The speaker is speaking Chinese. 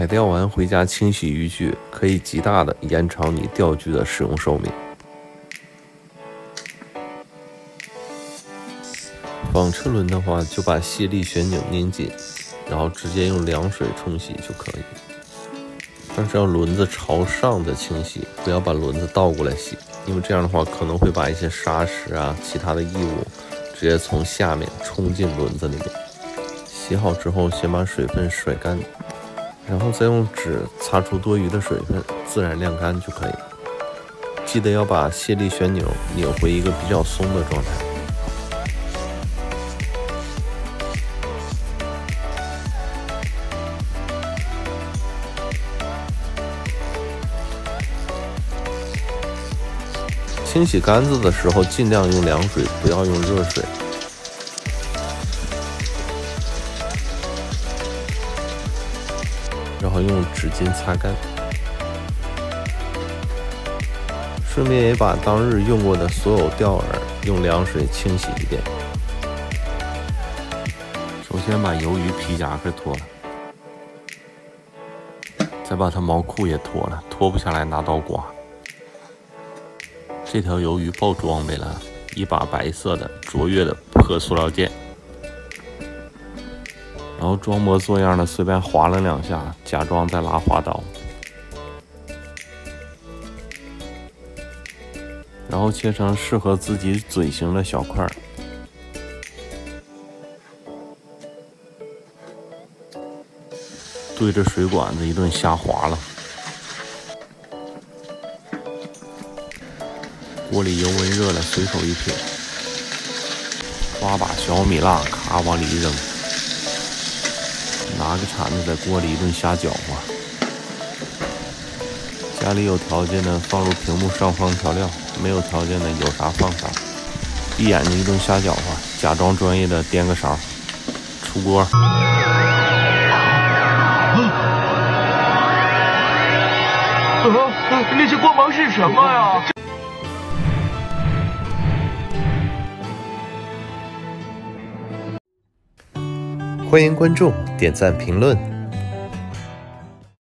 海钓完回家清洗渔具，可以极大的延长你钓具的使用寿命。纺车轮的话，就把卸力旋钮拧紧，然后直接用凉水冲洗就可以。但是要轮子朝上的清洗，不要把轮子倒过来洗，因为这样的话可能会把一些沙石啊、其他的异物直接从下面冲进轮子里面。洗好之后，先把水分甩干，然后再用纸擦出多余的水分，自然晾干就可以了。记得要把卸力旋钮拧回一个比较松的状态。清洗杆子的时候，尽量用凉水，不要用热水。然后用纸巾擦干，顺便也把当日用过的所有钓饵用凉水清洗一遍。首先把鱿鱼皮夹克脱了，再把它毛裤也脱了，脱不下来拿刀刮。这条鱿鱼爆装备了一把白色的卓越的破塑料剑，然后装模作样的随便划了两下，假装在拉滑刀，然后切成适合自己嘴型的小块儿，对着水管子一顿瞎划了。锅里油温热了，随手一撇，抓把小米辣，咔往里一扔，拿个铲子在锅里一顿瞎搅和。家里有条件的放入屏幕上方调料，没有条件的有啥放啥。闭眼睛一顿瞎搅和，假装专业的颠个勺，出锅。啊，那些光芒是什么呀？欢迎关注、点赞、评论，